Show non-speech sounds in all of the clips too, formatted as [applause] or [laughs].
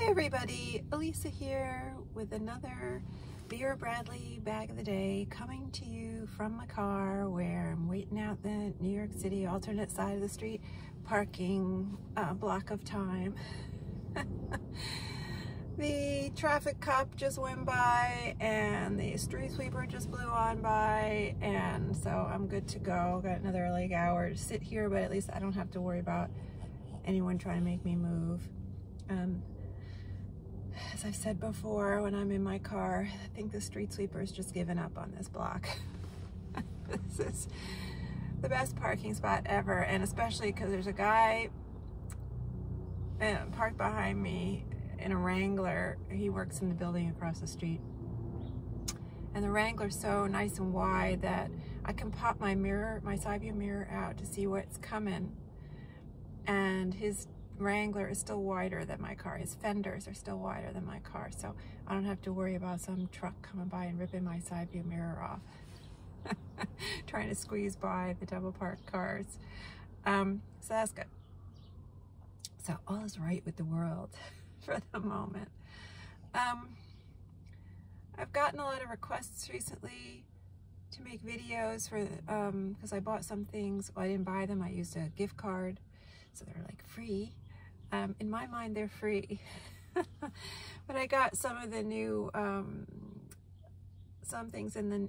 Hi everybody, Elisa here with another Vera Bradley bag of the day coming to you from my car where I'm waiting out the New York City alternate side of the street parking uh, block of time. [laughs] the traffic cop just went by and the street sweeper just blew on by and so I'm good to go. Got another like hour to sit here but at least I don't have to worry about anyone trying to make me move. Um, as I've said before, when I'm in my car, I think the street sweeper's just given up on this block. [laughs] this is the best parking spot ever, and especially because there's a guy uh, parked behind me in a Wrangler. He works in the building across the street. And the Wrangler's so nice and wide that I can pop my mirror, my side view mirror out to see what's coming. And his Wrangler is still wider than my car. His fenders are still wider than my car, so I don't have to worry about some truck coming by and ripping my side view mirror off. [laughs] Trying to squeeze by the double parked cars. Um, so that's good. So all is right with the world [laughs] for the moment. Um, I've gotten a lot of requests recently to make videos for because um, I bought some things. Well, I didn't buy them. I used a gift card, so they're like free. Um, in my mind, they're free. [laughs] but I got some of the new, um, some things in the,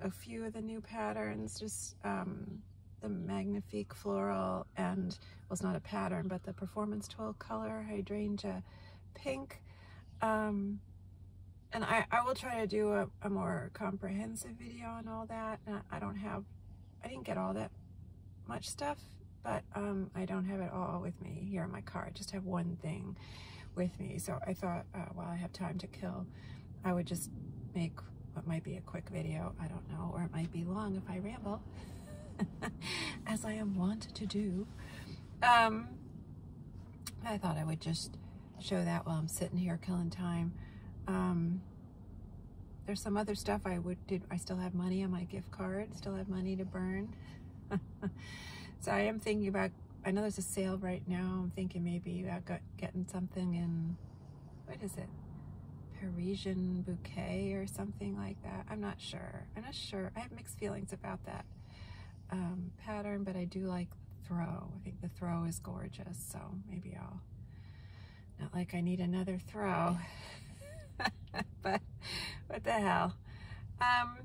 a few of the new patterns, just um, the Magnifique Floral and, well, it's not a pattern, but the Performance Twill color Hydrangea Pink. Um, and I, I will try to do a, a more comprehensive video on all that. I don't have, I didn't get all that much stuff but um, I don't have it all with me here in my car. I just have one thing with me. So I thought uh, while I have time to kill, I would just make what might be a quick video. I don't know, or it might be long if I ramble, [laughs] as I am wont to do. Um, I thought I would just show that while I'm sitting here killing time. Um, there's some other stuff I would did. I still have money on my gift card. Still have money to burn. [laughs] So I am thinking about, I know there's a sale right now. I'm thinking maybe about getting something in, what is it? Parisian bouquet or something like that. I'm not sure. I'm not sure. I have mixed feelings about that um, pattern, but I do like throw. I think the throw is gorgeous, so maybe I'll, not like I need another throw, [laughs] but what the hell. Um,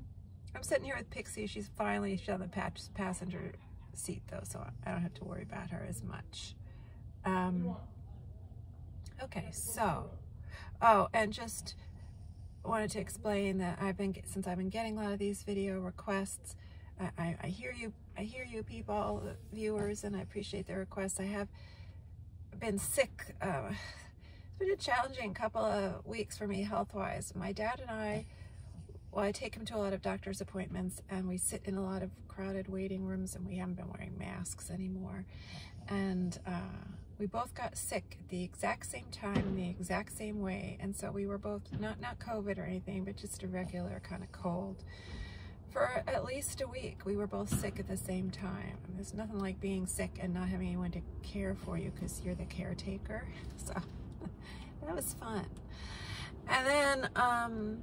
I'm sitting here with Pixie. She's finally, she's on the patch, passenger seat though, so I don't have to worry about her as much. Um, okay, so, oh, and just wanted to explain that I've been, since I've been getting a lot of these video requests, I, I, I hear you, I hear you people, viewers, and I appreciate the requests. I have been sick. Uh, it's been a challenging couple of weeks for me health-wise. My dad and I, well, I take him to a lot of doctor's appointments and we sit in a lot of crowded waiting rooms and we haven't been wearing masks anymore. And uh, we both got sick at the exact same time the exact same way. And so we were both, not, not COVID or anything, but just a regular kind of cold. For at least a week, we were both sick at the same time. And There's nothing like being sick and not having anyone to care for you because you're the caretaker. [laughs] So [laughs] that was fun. And then, um,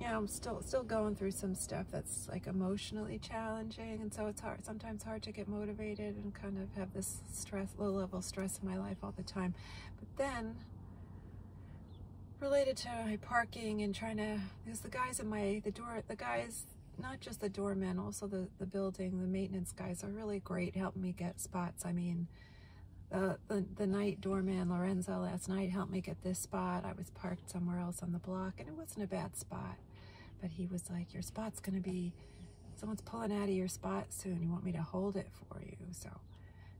you know, I'm still still going through some stuff that's like emotionally challenging, and so it's hard sometimes hard to get motivated and kind of have this stress, low level stress in my life all the time. But then, related to my parking and trying to, because the guys in my the door, the guys, not just the doormen, also the the building, the maintenance guys are really great, helping me get spots. I mean. The, the, the night doorman Lorenzo last night helped me get this spot. I was parked somewhere else on the block and it wasn't a bad spot but he was like, your spot's gonna be, someone's pulling out of your spot soon. You want me to hold it for you? So,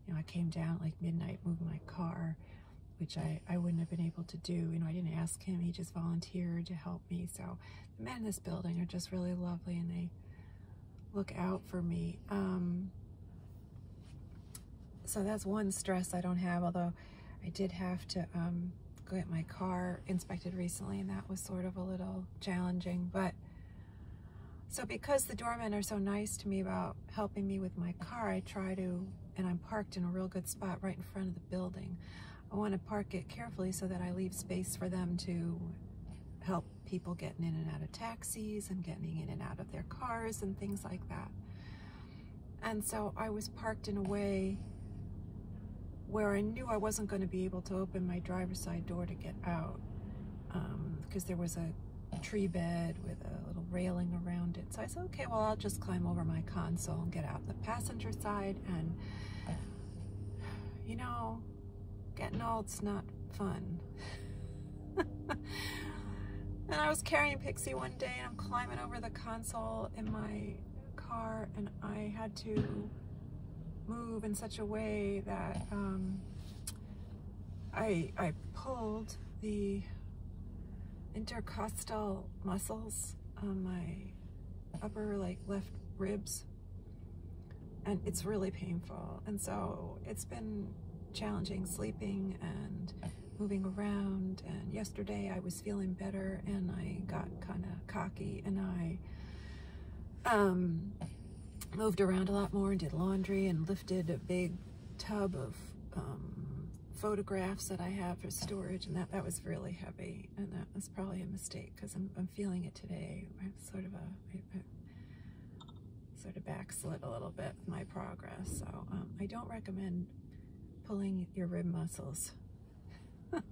you know, I came down like midnight, moved my car, which I, I wouldn't have been able to do. You know, I didn't ask him. He just volunteered to help me. So the men in this building are just really lovely and they look out for me. Um, so that's one stress I don't have, although I did have to um, go get my car inspected recently and that was sort of a little challenging. But so because the doormen are so nice to me about helping me with my car, I try to, and I'm parked in a real good spot right in front of the building. I want to park it carefully so that I leave space for them to help people getting in and out of taxis and getting in and out of their cars and things like that. And so I was parked in a way where I knew I wasn't going to be able to open my driver's side door to get out because um, there was a tree bed with a little railing around it. So I said, okay, well, I'll just climb over my console and get out the passenger side. And, you know, getting old's not fun. [laughs] and I was carrying Pixie one day and I'm climbing over the console in my car and I had to move in such a way that um, I, I pulled the intercostal muscles on my upper like left ribs and it's really painful. And so it's been challenging sleeping and moving around and yesterday I was feeling better and I got kind of cocky and I um, moved around a lot more and did laundry and lifted a big tub of um, photographs that I have for storage and that that was really heavy and that was probably a mistake because I'm, I'm feeling it today. I'm sort of a I, I sort of backslid a little bit my progress so um, I don't recommend pulling your rib muscles. [laughs]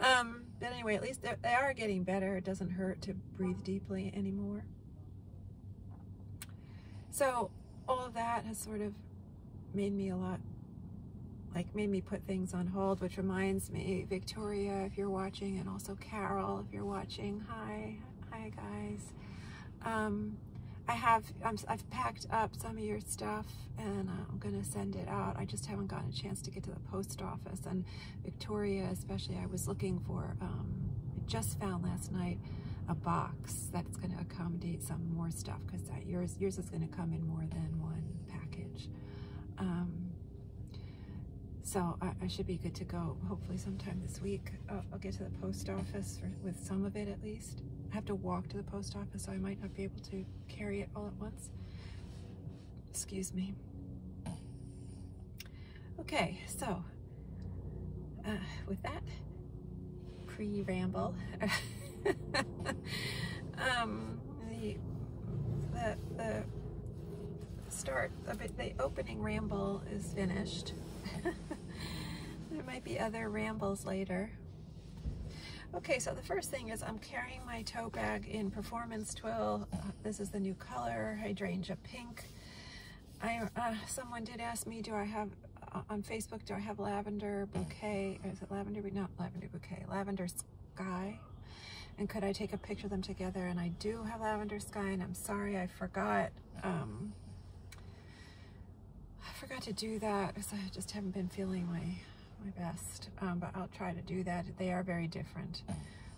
Um, but anyway at least they are getting better. It doesn't hurt to breathe deeply anymore so all of that has sort of made me a lot like made me put things on hold, which reminds me, Victoria, if you're watching, and also Carol, if you're watching, hi, hi guys. Um, I have, i have packed up some of your stuff and uh, I'm gonna send it out. I just haven't gotten a chance to get to the post office and Victoria, especially, I was looking for, um, I just found last night a box that's gonna accommodate some more stuff because yours, yours is gonna come in more than one package. Um, so I, I, should be good to go, hopefully sometime this week. Uh, I'll get to the post office for, with some of it at least. I have to walk to the post office, so I might not be able to carry it all at once. Excuse me. Okay, so uh, with that pre-ramble, [laughs] [laughs] um, the, the, the start of it, the opening ramble is finished. [laughs] there might be other rambles later. Okay, so the first thing is I'm carrying my tote bag in Performance Twill. Uh, this is the new color, Hydrangea Pink. I, uh, someone did ask me, do I have, uh, on Facebook, do I have lavender bouquet? Is it lavender, not lavender bouquet, lavender sky? And could I take a picture of them together? And I do have lavender sky, and I'm sorry I forgot. Um, I forgot to do that because I just haven't been feeling my my best, um, but I'll try to do that. They are very different.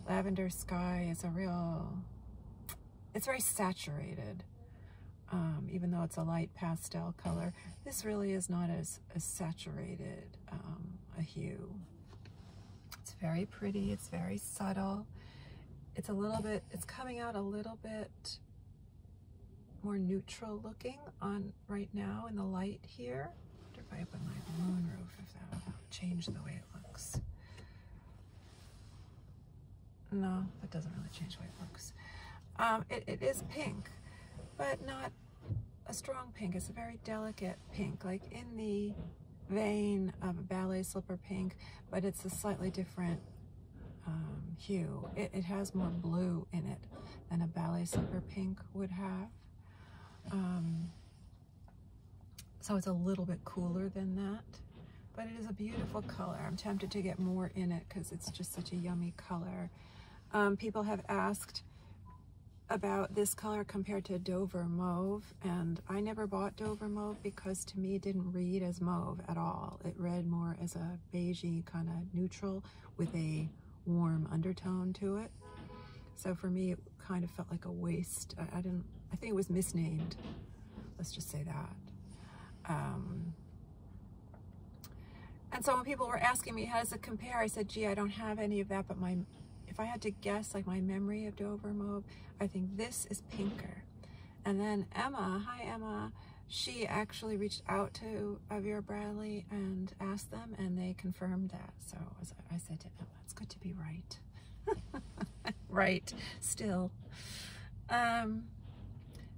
Lavender Sky is a real, it's very saturated, um, even though it's a light pastel color. This really is not as, as saturated um, a hue. It's very pretty, it's very subtle. It's a little bit, it's coming out a little bit more neutral looking on right now in the light here. if I open my moonroof, if that will change the way it looks. No, that doesn't really change the way it looks. Um, it, it is pink, but not a strong pink. It's a very delicate pink, like in the vein of a ballet slipper pink, but it's a slightly different um, hue. It, it has more blue in it than a ballet slipper pink would have. Um, so it's a little bit cooler than that, but it is a beautiful color. I'm tempted to get more in it because it's just such a yummy color. Um, people have asked about this color compared to Dover Mauve, and I never bought Dover Mauve because to me it didn't read as mauve at all. It read more as a beigey kind of neutral with a warm undertone to it. So for me, it kind of felt like a waste. I, I didn't I think it was misnamed. Let's just say that. Um, and so when people were asking me, how does it compare? I said, gee, I don't have any of that, but my, if I had to guess, like my memory of Dover Mauve, I think this is pinker. And then Emma, hi Emma, she actually reached out to Vera Bradley and asked them, and they confirmed that. So I said, to oh, it's good to be right. [laughs] right, still. Um,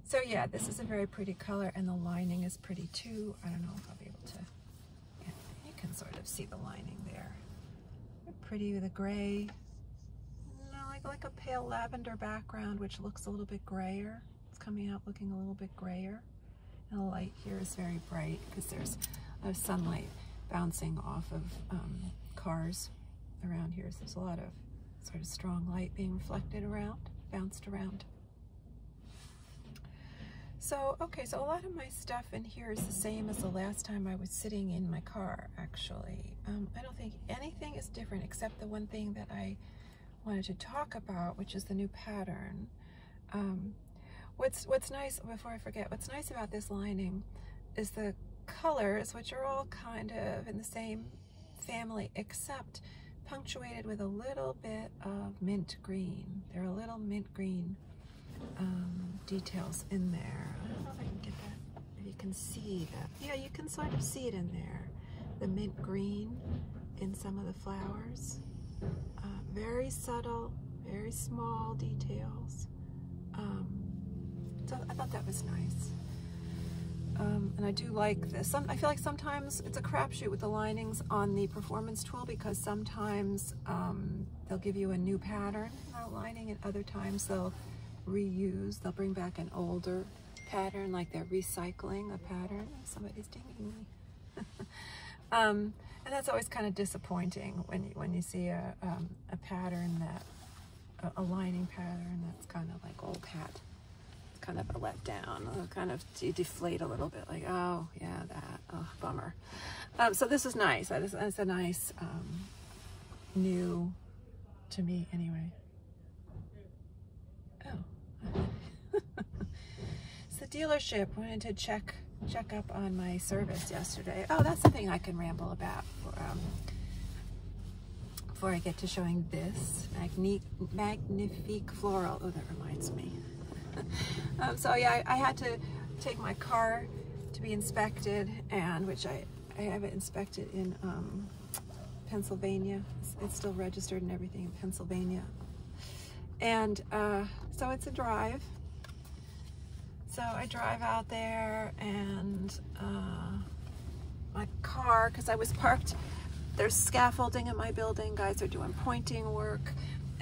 so yeah, this is a very pretty color, and the lining is pretty too. I don't know if I'll be able to, yeah, you can sort of see the lining there. Pretty with a gray, no, like, like a pale lavender background, which looks a little bit grayer. It's coming out looking a little bit grayer. The light here is very bright because there's a sunlight bouncing off of um, cars around here. So there's a lot of sort of strong light being reflected around, bounced around. So, okay, so a lot of my stuff in here is the same as the last time I was sitting in my car, actually. Um, I don't think anything is different except the one thing that I wanted to talk about, which is the new pattern. Um, what's, what's nice, before I forget, what's nice about this lining is the colors, which are all kind of in the same family, except punctuated with a little bit of mint green. There are little mint green um, details in there. I don't know if I can get that, if you can see that. Yeah, you can sort of see it in there. The mint green in some of the flowers. Uh, very subtle, very small details. Um, so I thought that was nice. Um, and I do like this. Some, I feel like sometimes it's a crapshoot with the linings on the performance Twill because sometimes um, they'll give you a new pattern lining and other times they'll reuse, they'll bring back an older pattern like they're recycling a pattern. Somebody's dinging me. [laughs] um, and that's always kind of disappointing when you, when you see a, um, a pattern that, a, a lining pattern that's kind of like old hat kind of a letdown, kind of deflate a little bit, like, oh, yeah, that, oh, bummer. Um, so this is nice. That is, that's a nice um, new, to me anyway. Oh. [laughs] the dealership. Wanted to check check up on my service yesterday. Oh, that's something I can ramble about um, before I get to showing this Magnifique Floral. Oh, that reminds me. [laughs] um, so yeah, I, I, had to take my car to be inspected, and which I, I have it inspected in um, Pennsylvania. It's, it's, still registered and everything in Pennsylvania. And uh, so it's a drive. So I drive out there and uh, my car, because I was parked, there's scaffolding in my building, guys are doing pointing work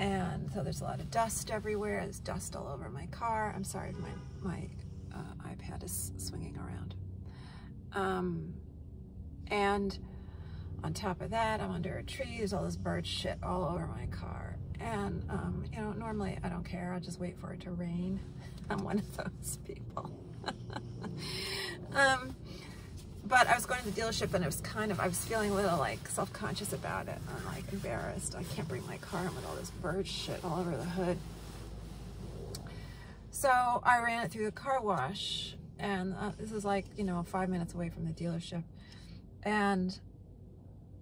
and so there's a lot of dust everywhere. There's dust all over my car. I'm sorry, my, my uh, iPad is swinging around. Um, and on top of that, I'm under a tree. There's all this bird shit all over my car. And, um, you know, normally I don't care. I'll just wait for it to rain. [laughs] I'm one of those people. [laughs] um, but I was going to the dealership and it was kind of, I was feeling a little like self-conscious about it. I'm like embarrassed. I can't bring my car in with all this bird shit all over the hood. So I ran it through the car wash and uh, this is like, you know, five minutes away from the dealership. And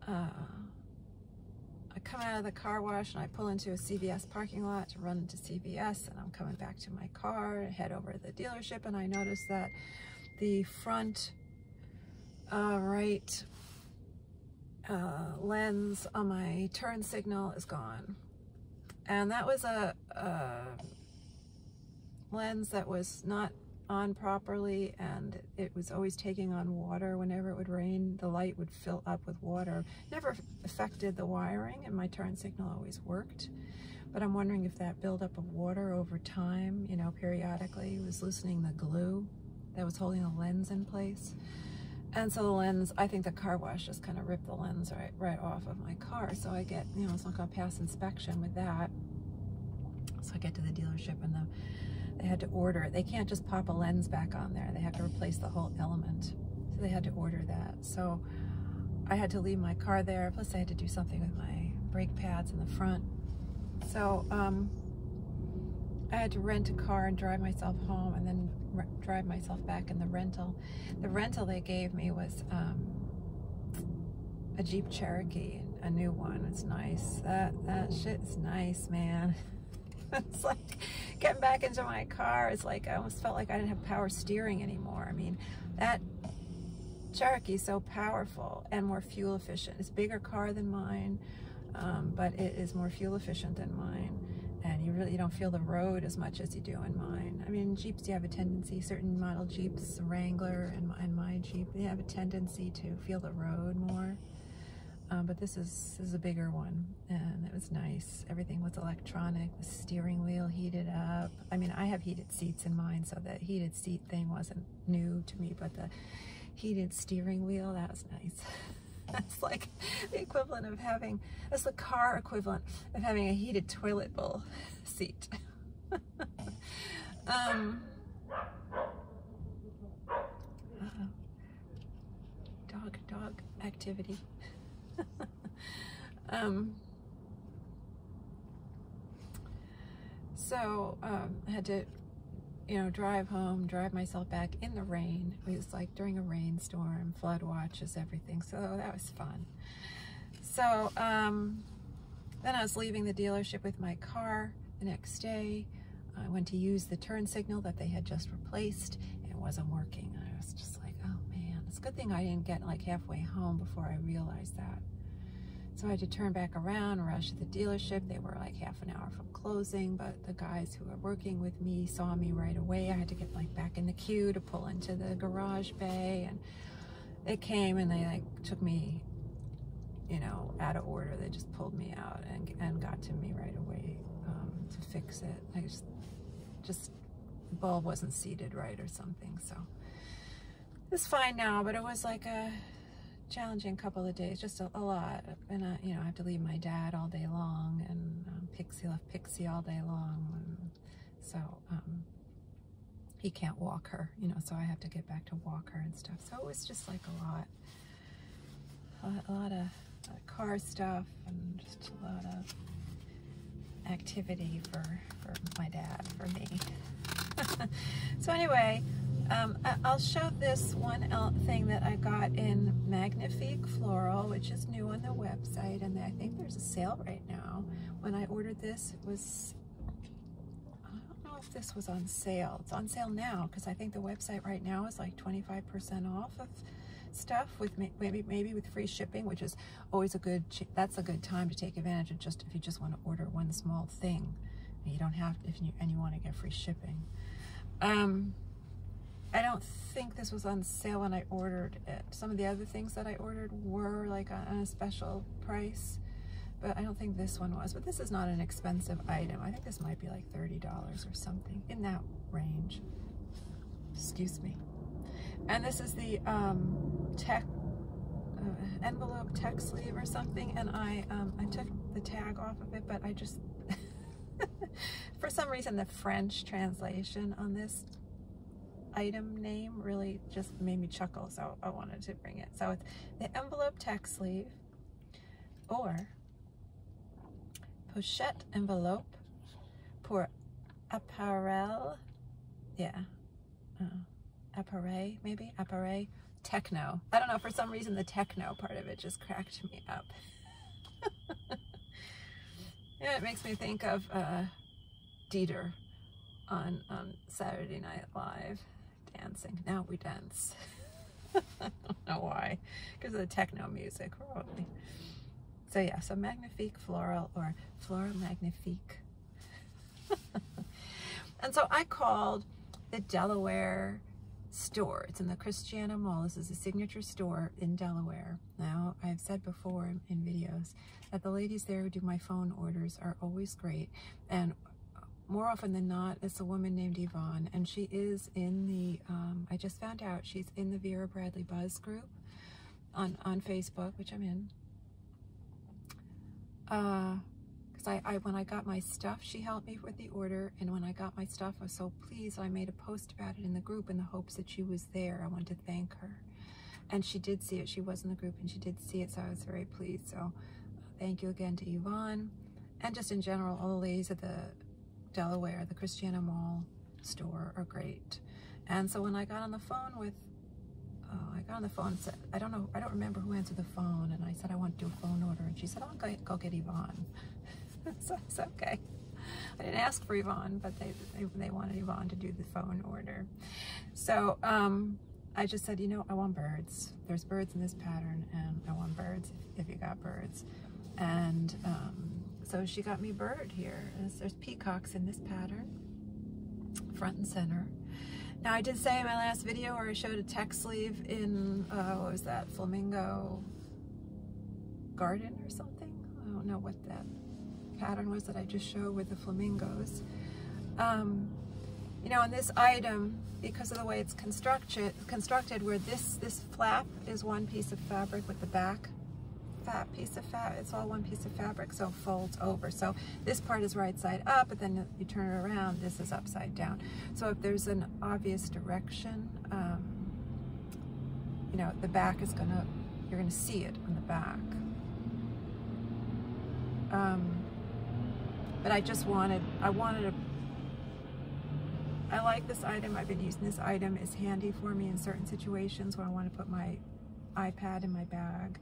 uh, I come out of the car wash and I pull into a CVS parking lot to run into CVS and I'm coming back to my car, head over to the dealership and I notice that the front uh, right uh, lens on my turn signal is gone. And that was a, a lens that was not on properly and it was always taking on water. Whenever it would rain the light would fill up with water. Never affected the wiring and my turn signal always worked. But I'm wondering if that buildup of water over time you know periodically was loosening the glue that was holding the lens in place and so the lens, I think the car wash just kind of ripped the lens right, right off of my car. So I get, you know, it's not gonna pass inspection with that. So I get to the dealership and the, they had to order it. They can't just pop a lens back on there. They have to replace the whole element. So they had to order that. So I had to leave my car there. Plus I had to do something with my brake pads in the front. So um, I had to rent a car and drive myself home and then drive myself back in the rental. The rental they gave me was um, a Jeep Cherokee, a new one. It's nice. That that shit's nice, man. [laughs] it's like getting back into my car. It's like I almost felt like I didn't have power steering anymore. I mean, that Cherokee is so powerful and more fuel efficient. It's a bigger car than mine, um, but it is more fuel efficient than mine. And you really you don't feel the road as much as you do in mine. I mean, Jeeps, you have a tendency, certain model Jeeps, Wrangler and, and my Jeep, they have a tendency to feel the road more. Um, but this is, this is a bigger one and it was nice. Everything was electronic, the steering wheel heated up. I mean, I have heated seats in mine, so the heated seat thing wasn't new to me, but the heated steering wheel, that was nice. [laughs] [laughs] that's like the equivalent of having, that's the car equivalent of having a heated toilet bowl [laughs] seat. [laughs] um, uh -oh. dog, dog activity. um, so um, I had to, you know, drive home, drive myself back in the rain. It was like during a rainstorm, flood watches, everything. So that was fun. So um, then I was leaving the dealership with my car the next day. I went to use the turn signal that they had just replaced. It wasn't working. I was just like, oh man, it's a good thing I didn't get like halfway home before I realized that. So I had to turn back around, rush to the dealership. They were like half an hour from closing, but the guys who were working with me saw me right away. I had to get like back in the queue to pull into the garage bay and they came and they like took me, you know, out of order. They just pulled me out and, and got to me right away um, to fix it. I just, just, the bulb wasn't seated right or something. So it's fine now, but it was like a, challenging couple of days, just a, a lot. And, I, you know, I have to leave my dad all day long and um, Pixie left Pixie all day long. And so um, he can't walk her, you know, so I have to get back to walk her and stuff. So it was just like a lot, a, a lot of uh, car stuff and just a lot of activity for, for my dad, for me. [laughs] so anyway, um, I'll show this one thing that I got in Magnifique Floral, which is new on the website, and I think there's a sale right now. When I ordered this, it was, I don't know if this was on sale. It's on sale now, because I think the website right now is like 25% off of stuff with maybe maybe with free shipping, which is always a good, that's a good time to take advantage of just if you just want to order one small thing. You don't have, if you, and you want to get free shipping. Um, I don't think this was on sale when I ordered it. Some of the other things that I ordered were like on a special price, but I don't think this one was. But this is not an expensive item. I think this might be like $30 or something in that range. Excuse me. And this is the um, tech uh, envelope tech sleeve or something. And I, um, I took the tag off of it, but I just, [laughs] for some reason, the French translation on this item name really just made me chuckle, so I wanted to bring it. So it's the envelope tech sleeve or pochette envelope pour apparel, yeah, uh, appareil maybe, appareil, techno. I don't know, for some reason the techno part of it just cracked me up. [laughs] yeah, it makes me think of uh, Dieter on um, Saturday Night Live dancing. Now we dance. [laughs] I don't know why. Because of the techno music, probably. So yeah, so Magnifique Floral or Floral Magnifique. [laughs] and so I called the Delaware store. It's in the Christiana Mall. This is a signature store in Delaware. Now, I've said before in videos that the ladies there who do my phone orders are always great. And more often than not, it's a woman named Yvonne, and she is in the, um, I just found out, she's in the Vera Bradley Buzz group on, on Facebook, which I'm in. Because I, I, when I got my stuff, she helped me with the order, and when I got my stuff, I was so pleased. I made a post about it in the group in the hopes that she was there. I wanted to thank her. And she did see it. She was in the group, and she did see it, so I was very pleased. So thank you again to Yvonne. And just in general, all the ladies at the Delaware, the Christiana Mall store are great. And so when I got on the phone with, uh, I got on the phone and said, I don't know, I don't remember who answered the phone. And I said, I want to do a phone order. And she said, I'll go, go get Yvonne. [laughs] so it's okay. I didn't ask for Yvonne, but they, they, they wanted Yvonne to do the phone order. So um, I just said, you know, I want birds. There's birds in this pattern and I want birds if, if you got birds. And um, so she got me bird here. There's, peacocks in this pattern, front and center. Now I did say in my last video where I showed a tech sleeve in, uh, what was that, Flamingo Garden or something? I don't know what that pattern was that I just showed with the flamingos. Um, you know, in this item, because of the way it's constructed, constructed where this, this flap is one piece of fabric with the back fat piece of fat, it's all one piece of fabric, so it folds over. So this part is right side up, but then you turn it around, this is upside down. So if there's an obvious direction, um, you know, the back is gonna, you're gonna see it on the back. Um, but I just wanted, I wanted a, I like this item. I've been using this item. It's handy for me in certain situations where I want to put my iPad in my bag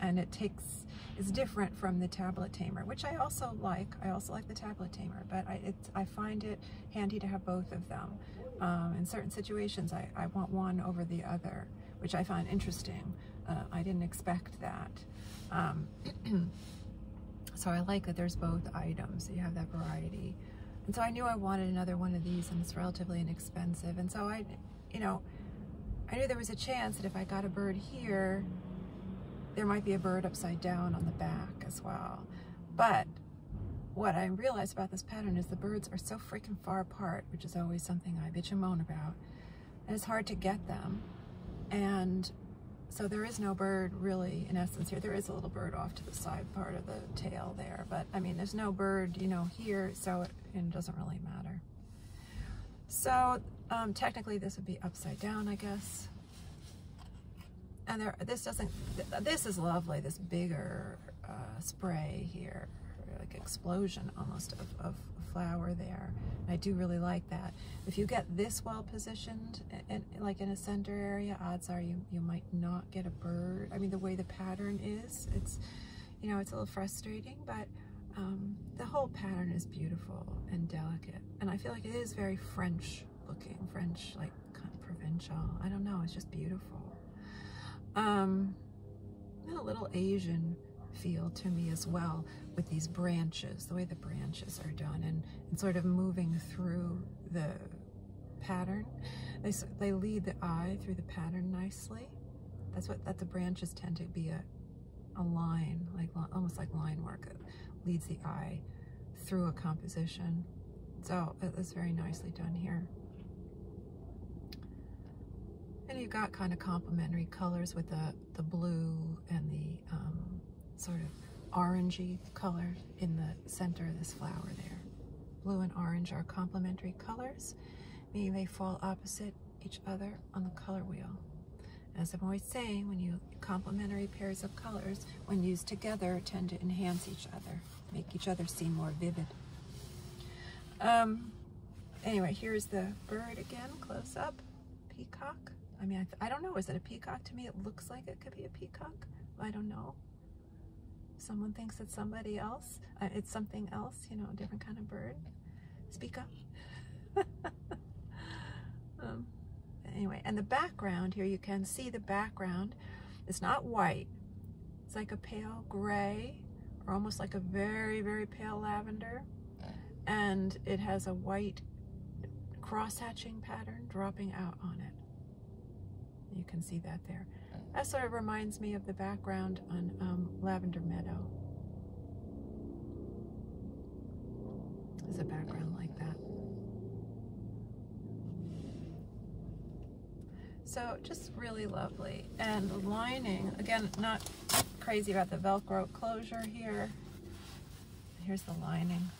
and it takes, it's different from the tablet tamer, which I also like. I also like the tablet tamer, but I, it's, I find it handy to have both of them. Um, in certain situations, I, I want one over the other, which I find interesting. Uh, I didn't expect that. Um, [clears throat] so I like that there's both items, so you have that variety. And so I knew I wanted another one of these and it's relatively inexpensive. And so I, you know, I knew there was a chance that if I got a bird here, there might be a bird upside down on the back as well. But what I realized about this pattern is the birds are so freaking far apart, which is always something I bitch and moan about. And it's hard to get them. And so there is no bird really in essence here. There is a little bird off to the side part of the tail there, but I mean, there's no bird, you know, here, so it, it doesn't really matter. So um, technically this would be upside down, I guess and there, this doesn't, this is lovely, this bigger uh, spray here, like explosion almost of, of flower there. I do really like that. If you get this well positioned, in, like in a center area, odds are you, you might not get a bird. I mean, the way the pattern is, it's, you know, it's a little frustrating, but um, the whole pattern is beautiful and delicate. And I feel like it is very French looking, French, like kind of provincial. I don't know, it's just beautiful um, a little Asian feel to me as well with these branches, the way the branches are done and, and sort of moving through the pattern. They, they lead the eye through the pattern nicely. That's what that the branches tend to be a, a line, like almost like line work. Leads the eye through a composition. So it's very nicely done here. And you've got kind of complementary colors with the, the blue and the um, sort of orangey color in the center of this flower there. Blue and orange are complementary colors, meaning they fall opposite each other on the color wheel. As I'm always saying, when you complementary pairs of colors, when used together, tend to enhance each other, make each other seem more vivid. Um, anyway, here's the bird again, close up, peacock. I mean, I, I don't know. Is it a peacock? To me, it looks like it could be a peacock. I don't know. Someone thinks it's somebody else. Uh, it's something else, you know, a different kind of bird. Speak up. [laughs] um, anyway, and the background here, you can see the background. It's not white. It's like a pale gray or almost like a very, very pale lavender. And it has a white cross-hatching pattern dropping out on it. You can see that there. That sort of reminds me of the background on um, Lavender Meadow. There's a background like that. So just really lovely. And the lining, again, not crazy about the Velcro closure here. Here's the lining.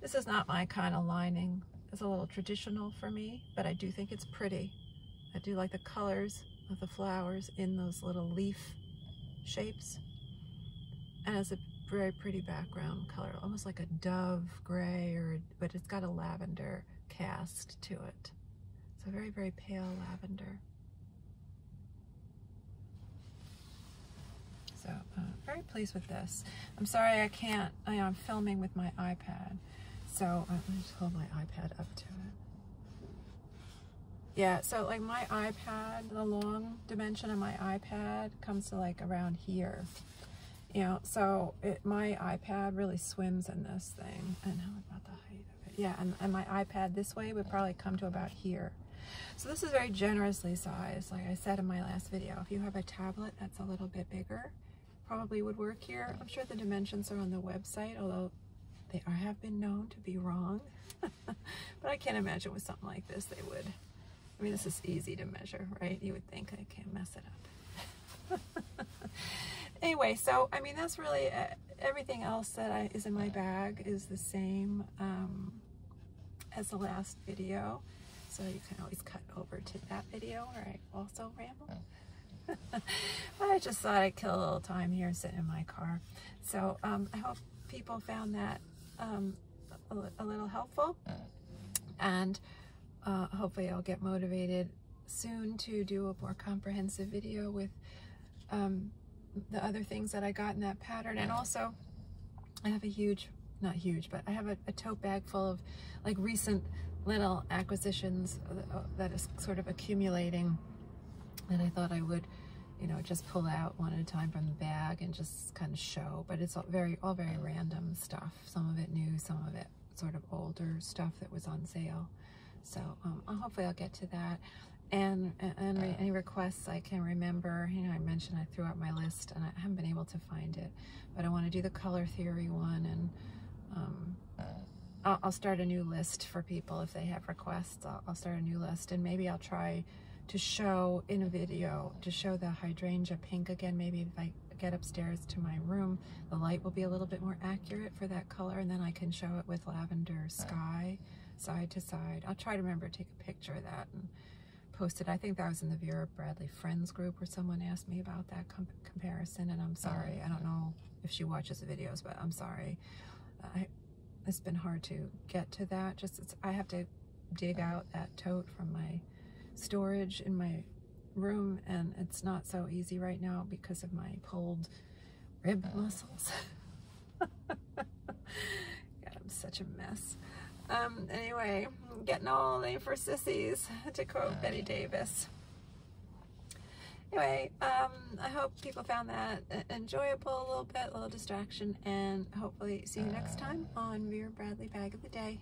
This is not my kind of lining. It's a little traditional for me, but I do think it's pretty. I do like the colors of the flowers in those little leaf shapes. And it's a very pretty background color, almost like a dove gray, or but it's got a lavender cast to it. So very, very pale lavender. So uh, very pleased with this. I'm sorry I can't, I am filming with my iPad. So uh, let me just hold my iPad up to it. Yeah, so like my iPad, the long dimension of my iPad comes to like around here. You know, so it, my iPad really swims in this thing. And how about the height of it? Yeah, and, and my iPad this way would probably come to about here. So this is very generously sized, like I said in my last video. If you have a tablet that's a little bit bigger, probably would work here. I'm sure the dimensions are on the website, although they are, have been known to be wrong. [laughs] but I can't imagine with something like this they would. I mean, this is easy to measure, right? You would think I can't mess it up. [laughs] anyway, so, I mean, that's really uh, everything else that I, is in my bag is the same um, as the last video. So you can always cut over to that video where I also ramble. [laughs] I just thought I'd kill a little time here and sit in my car. So um, I hope people found that um, a, a, little helpful. And uh, hopefully I'll get motivated soon to do a more comprehensive video with um, the other things that I got in that pattern. And also, I have a huge, not huge, but I have a, a tote bag full of like recent little acquisitions uh, that is sort of accumulating that I thought I would, you know, just pull out one at a time from the bag and just kind of show. But it's all very, all very random stuff. Some of it new, some of it sort of older stuff that was on sale. So um, hopefully I'll get to that. And, and re any requests I can remember, you know, I mentioned I threw out my list and I haven't been able to find it, but I want to do the color theory one and um, I'll, I'll, start a new list for people if they have requests. I'll, I'll, start a new list and maybe I'll try to show in a video, to show the hydrangea pink again. Maybe if I get upstairs to my room, the light will be a little bit more accurate for that color and then I can show it with lavender sky side to side. I'll try to remember to take a picture of that and post it. I think that was in the Vera Bradley Friends group where someone asked me about that com comparison and I'm sorry. I don't know if she watches the videos, but I'm sorry. I, it's been hard to get to that. Just I have to dig out that tote from my storage in my room and it's not so easy right now because of my pulled rib uh. muscles. [laughs] God, I'm such a mess. Um, anyway, getting old ain't for sissies, to quote Bette Davis. Anyway, um, I hope people found that enjoyable a little bit, a little distraction, and hopefully see you next time on Vera Bradley Bag of the Day.